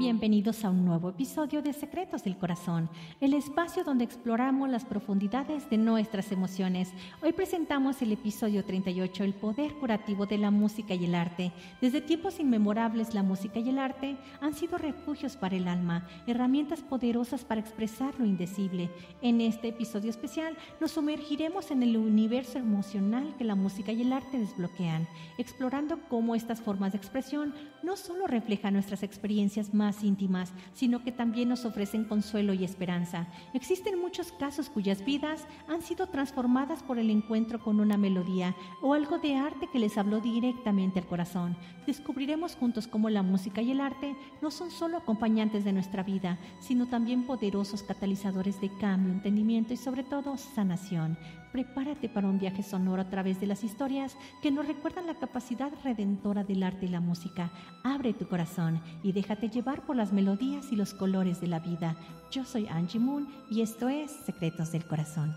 bienvenidos a un nuevo episodio de Secretos del Corazón, el espacio donde exploramos las profundidades de nuestras emociones. Hoy presentamos el episodio 38, el poder curativo de la música y el arte. Desde tiempos inmemorables la música y el arte han sido refugios para el alma, herramientas poderosas para expresar lo indecible. En este episodio especial nos sumergiremos en el universo emocional que la música y el arte desbloquean, explorando cómo estas formas de expresión no solo reflejan nuestras experiencias más íntimas, sino que también nos ofrecen consuelo y esperanza. Existen muchos casos cuyas vidas han sido transformadas por el encuentro con una melodía o algo de arte que les habló directamente al corazón. Descubriremos juntos cómo la música y el arte no son solo acompañantes de nuestra vida, sino también poderosos catalizadores de cambio, entendimiento y sobre todo sanación. Prepárate para un viaje sonoro a través de las historias que nos recuerdan la capacidad redentora del arte y la música. Abre tu corazón y déjate llevar por las melodías y los colores de la vida. Yo soy Angie Moon y esto es Secretos del Corazón.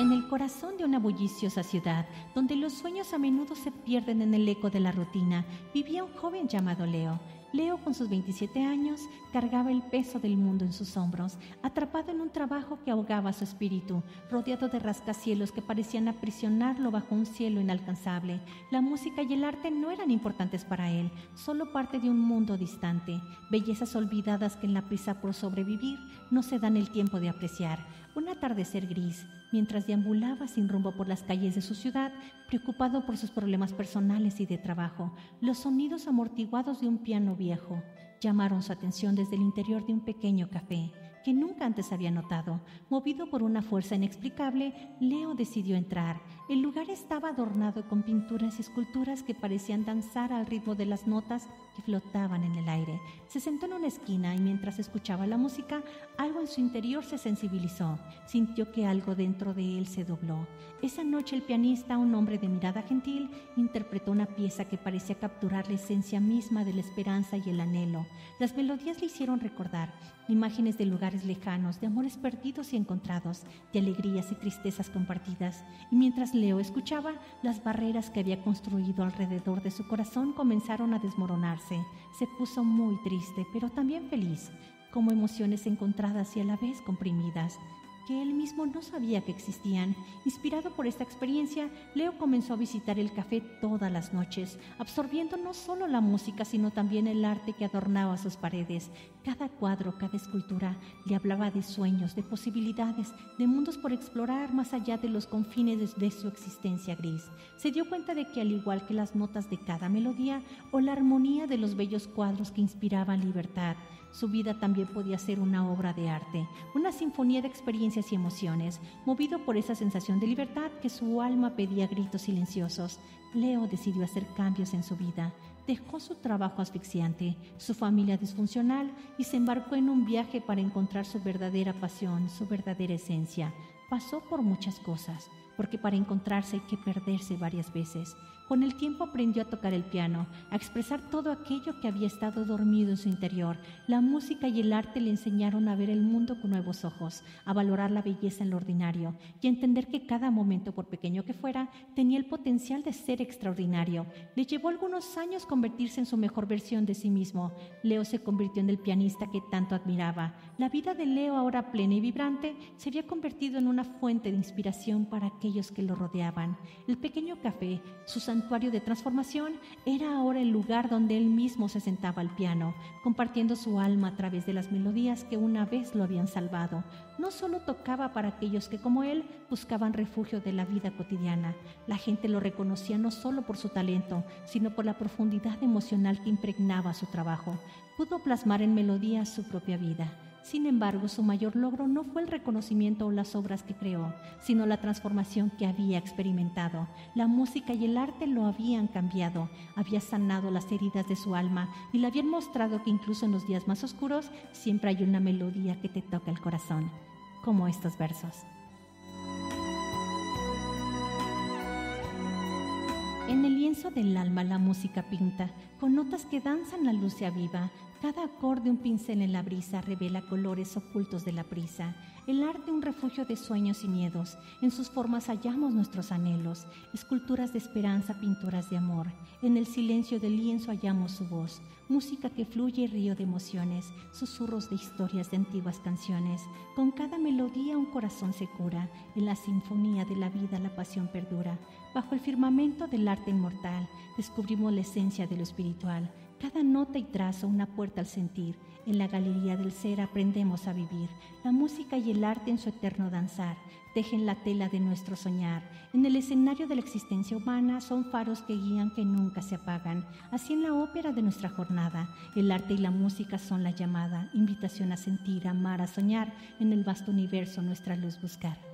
En el corazón de una bulliciosa ciudad, donde los sueños a menudo se pierden en el eco de la rutina, vivía un joven llamado Leo. Leo, con sus 27 años, cargaba el peso del mundo en sus hombros, atrapado en un trabajo que ahogaba su espíritu, rodeado de rascacielos que parecían aprisionarlo bajo un cielo inalcanzable. La música y el arte no eran importantes para él, solo parte de un mundo distante, bellezas olvidadas que en la prisa por sobrevivir no se dan el tiempo de apreciar. Un atardecer gris, mientras deambulaba sin rumbo por las calles de su ciudad, preocupado por sus problemas personales y de trabajo, los sonidos amortiguados de un piano viejo llamaron su atención desde el interior de un pequeño café que nunca antes había notado. Movido por una fuerza inexplicable, Leo decidió entrar. El lugar estaba adornado con pinturas y esculturas que parecían danzar al ritmo de las notas que flotaban en el aire. Se sentó en una esquina y mientras escuchaba la música, algo en su interior se sensibilizó. Sintió que algo dentro de él se dobló. Esa noche el pianista, un hombre de mirada gentil, interpretó una pieza que parecía capturar la esencia misma de la esperanza y el anhelo. Las melodías le hicieron recordar imágenes de lugares lejanos, de amores perdidos y encontrados, de alegrías y tristezas compartidas. Y mientras Leo escuchaba, las barreras que había construido alrededor de su corazón comenzaron a Se puso muy triste, pero también feliz, como emociones encontradas y a la vez comprimidas que él mismo no sabía que existían. Inspirado por esta experiencia, Leo comenzó a visitar el café todas las noches, absorbiendo no solo la música, sino también el arte que adornaba sus paredes. Cada cuadro, cada escultura le hablaba de sueños, de posibilidades, de mundos por explorar más allá de los confines de su existencia gris. Se dio cuenta de que al igual que las notas de cada melodía o la armonía de los bellos cuadros que inspiraban libertad, su vida también podía ser una obra de arte, una sinfonía de experiencias y emociones. Movido por esa sensación de libertad que su alma pedía gritos silenciosos, Leo decidió hacer cambios en su vida. Dejó su trabajo asfixiante, su familia disfuncional y se embarcó en un viaje para encontrar su verdadera pasión, su verdadera esencia. Pasó por muchas cosas, porque para encontrarse hay que perderse varias veces. Con el tiempo aprendió a tocar el piano, a expresar todo aquello que había estado dormido en su interior. La música y el arte le enseñaron a ver el mundo con nuevos ojos, a valorar la belleza en lo ordinario y a entender que cada momento, por pequeño que fuera, tenía el potencial de ser extraordinario. Le llevó algunos años convertirse en su mejor versión de sí mismo. Leo se convirtió en el pianista que tanto admiraba. La vida de Leo, ahora plena y vibrante, se había convertido en una fuente de inspiración para aquellos que lo rodeaban. El pequeño café, sus santuario de transformación, era ahora el lugar donde él mismo se sentaba al piano, compartiendo su alma a través de las melodías que una vez lo habían salvado. No solo tocaba para aquellos que como él buscaban refugio de la vida cotidiana, la gente lo reconocía no solo por su talento, sino por la profundidad emocional que impregnaba su trabajo. Pudo plasmar en melodías su propia vida sin embargo, su mayor logro no fue el reconocimiento o las obras que creó, sino la transformación que había experimentado. La música y el arte lo habían cambiado, había sanado las heridas de su alma y le habían mostrado que incluso en los días más oscuros siempre hay una melodía que te toca el corazón, como estos versos. En el lienzo del alma la música pinta, con notas que danzan la luz se aviva, Cada acorde un pincel en la brisa revela colores ocultos de la prisa. El arte un refugio de sueños y miedos. En sus formas hallamos nuestros anhelos. Esculturas de esperanza, pinturas de amor. En el silencio del lienzo hallamos su voz. Música que fluye río de emociones. Susurros de historias de antiguas canciones. Con cada melodía un corazón se cura. En la sinfonía de la vida la pasión perdura. Bajo el firmamento del arte inmortal descubrimos la esencia de lo espiritual cada nota y trazo una puerta al sentir. En la galería del ser aprendemos a vivir. La música y el arte en su eterno danzar tejen la tela de nuestro soñar. En el escenario de la existencia humana son faros que guían que nunca se apagan. Así en la ópera de nuestra jornada, el arte y la música son la llamada, invitación a sentir, amar, a soñar, en el vasto universo nuestra luz buscar.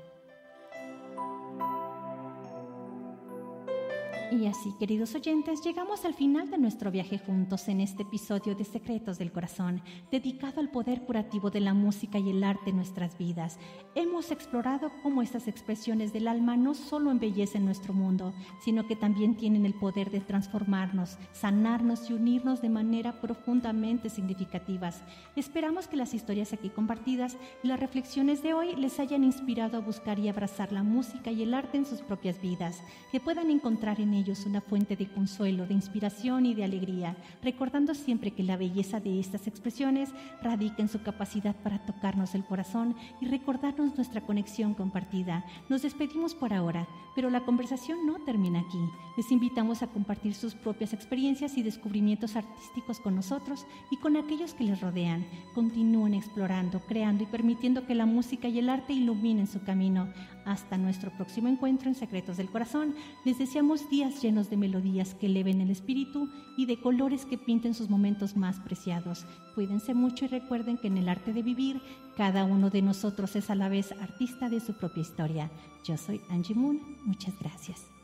Y así, queridos oyentes, llegamos al final de nuestro viaje juntos en este episodio de Secretos del Corazón, dedicado al poder curativo de la música y el arte en nuestras vidas. Hemos explorado cómo estas expresiones del alma no solo embellecen nuestro mundo, sino que también tienen el poder de transformarnos, sanarnos y unirnos de manera profundamente significativas. Esperamos que las historias aquí compartidas y las reflexiones de hoy les hayan inspirado a buscar y abrazar la música y el arte en sus propias vidas, que puedan encontrar en ellos una fuente de consuelo, de inspiración y de alegría, recordando siempre que la belleza de estas expresiones radica en su capacidad para tocarnos el corazón y recordarnos nuestra conexión compartida. Nos despedimos por ahora, pero la conversación no termina aquí. Les invitamos a compartir sus propias experiencias y descubrimientos artísticos con nosotros y con aquellos que les rodean. Continúen explorando, creando y permitiendo que la música y el arte iluminen su camino. Hasta nuestro próximo encuentro en Secretos del Corazón. Les deseamos llenos de melodías que eleven el espíritu y de colores que pinten sus momentos más preciados. Cuídense mucho y recuerden que en el arte de vivir, cada uno de nosotros es a la vez artista de su propia historia. Yo soy Angie Moon. Muchas gracias.